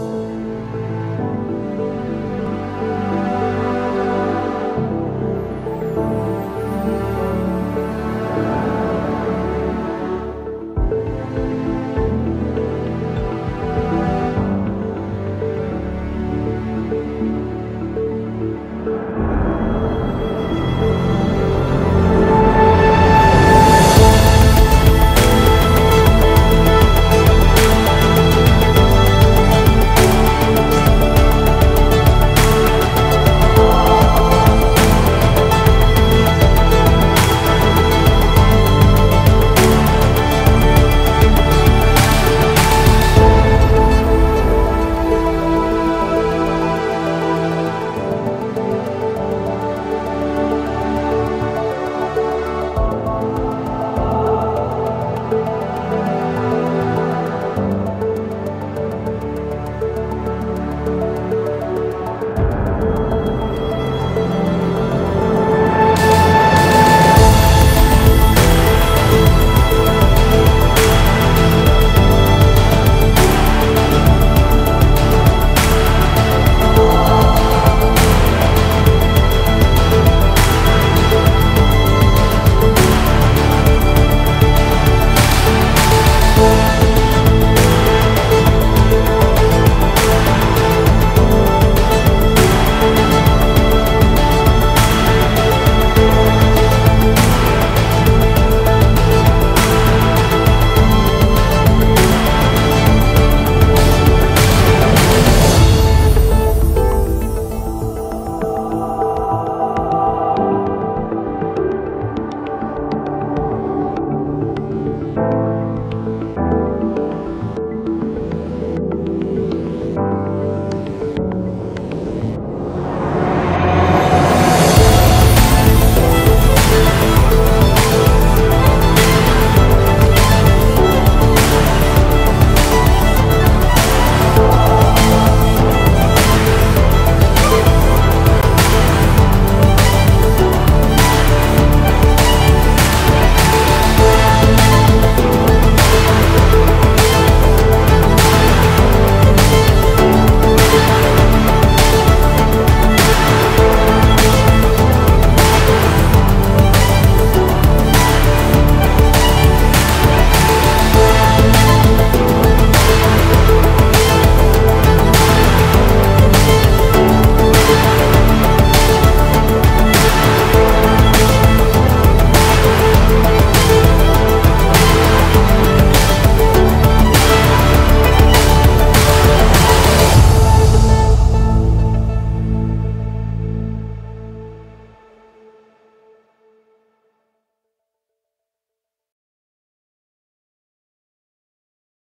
you